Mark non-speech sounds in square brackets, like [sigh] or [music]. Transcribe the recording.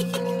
you [laughs]